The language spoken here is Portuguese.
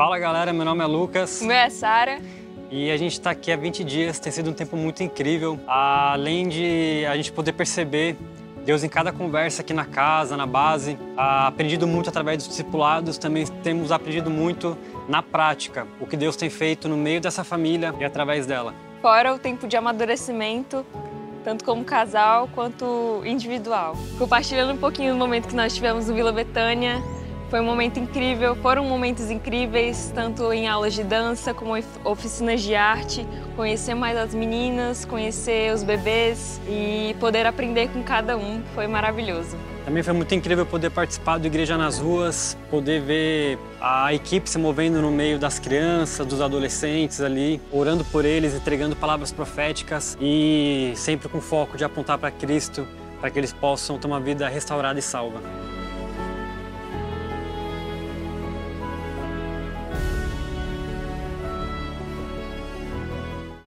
Fala galera, meu nome é Lucas. O meu é Sara. E a gente está aqui há 20 dias, tem sido um tempo muito incrível. Além de a gente poder perceber Deus em cada conversa aqui na casa, na base, aprendido muito através dos discipulados, também temos aprendido muito na prática, o que Deus tem feito no meio dessa família e através dela. Fora o tempo de amadurecimento, tanto como casal quanto individual. Compartilhando um pouquinho do momento que nós tivemos no Vila Betânia, foi um momento incrível, foram momentos incríveis, tanto em aulas de dança como oficinas de arte, conhecer mais as meninas, conhecer os bebês e poder aprender com cada um, foi maravilhoso. Também foi muito incrível poder participar do Igreja nas Ruas, poder ver a equipe se movendo no meio das crianças, dos adolescentes ali, orando por eles, entregando palavras proféticas e sempre com foco de apontar para Cristo, para que eles possam ter uma vida restaurada e salva.